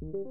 Hey!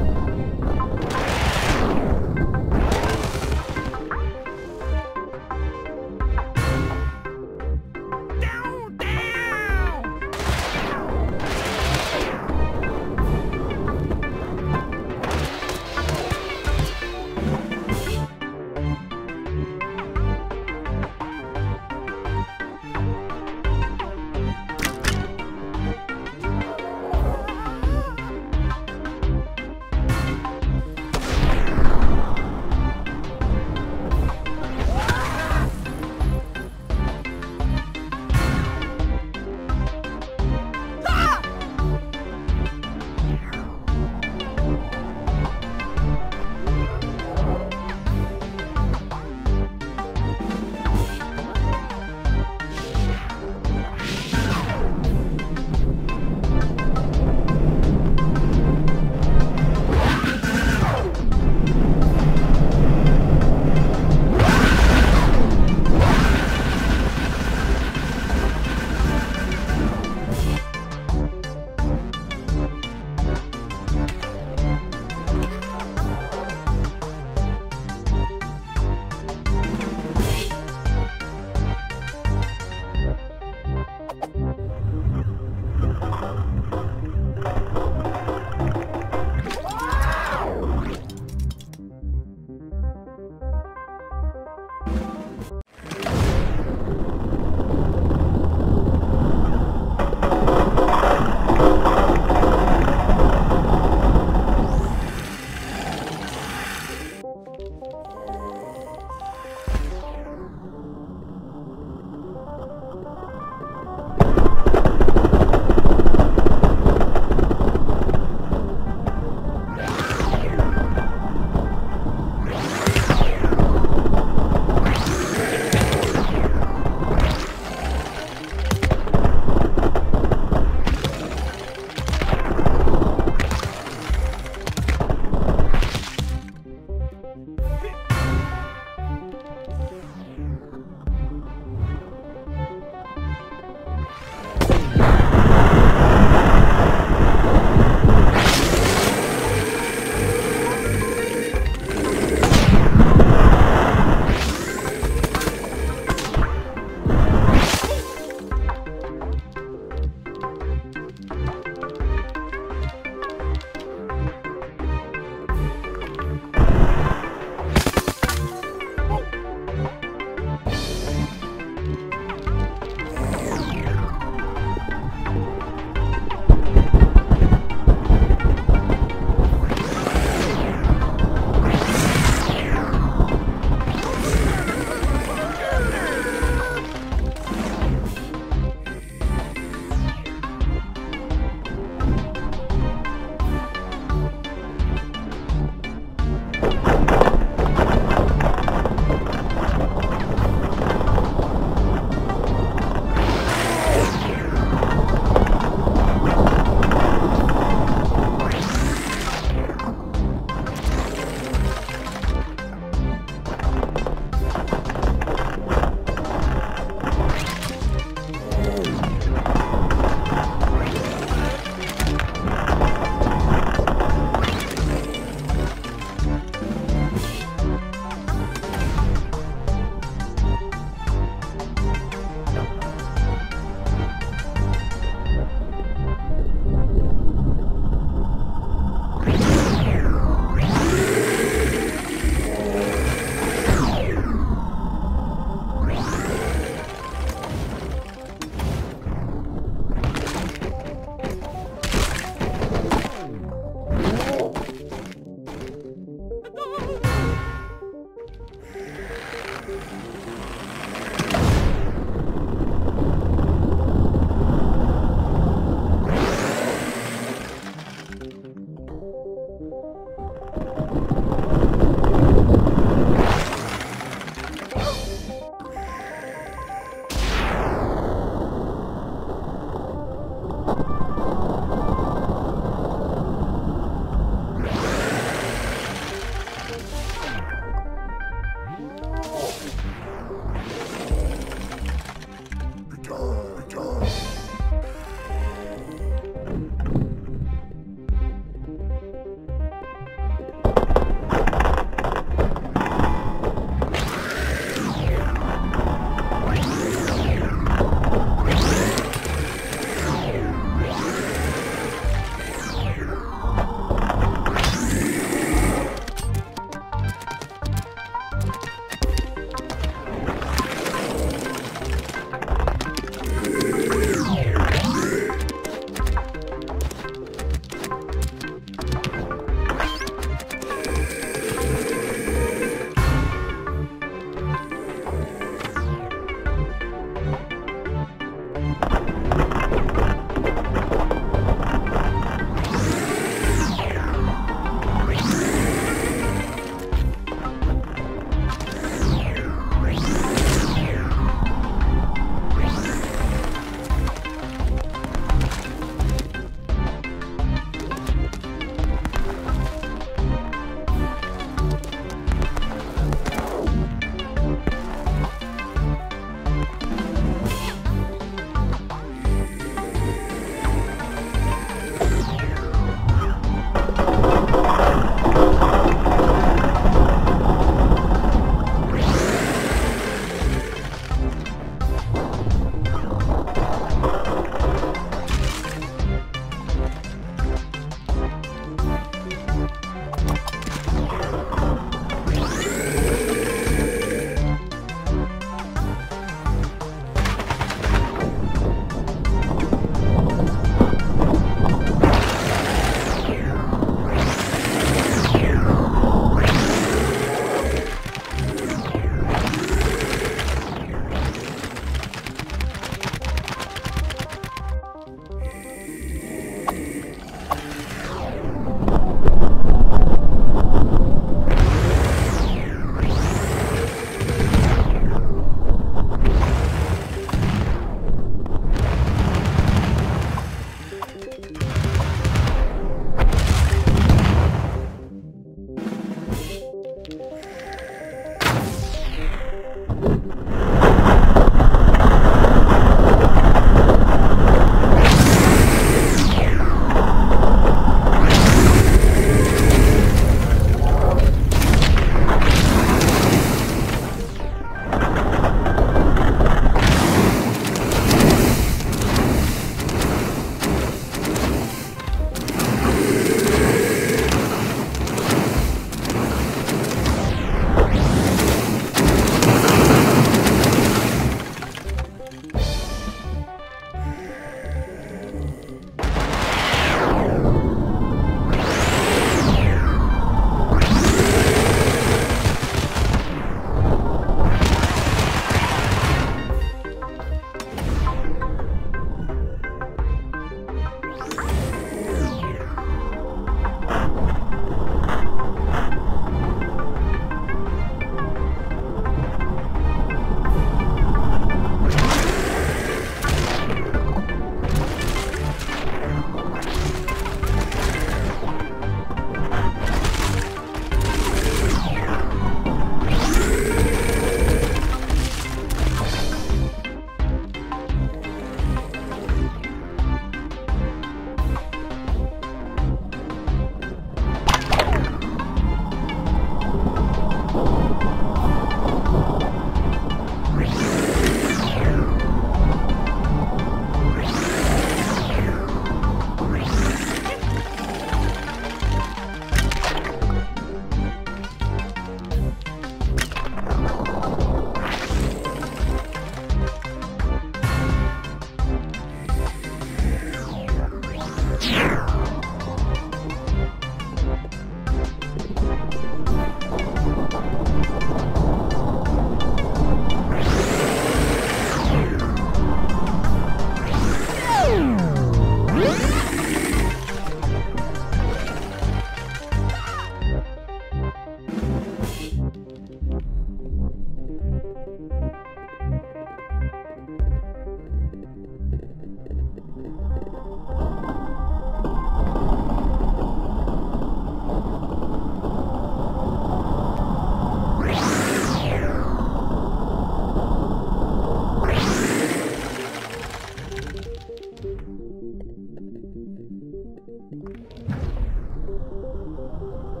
you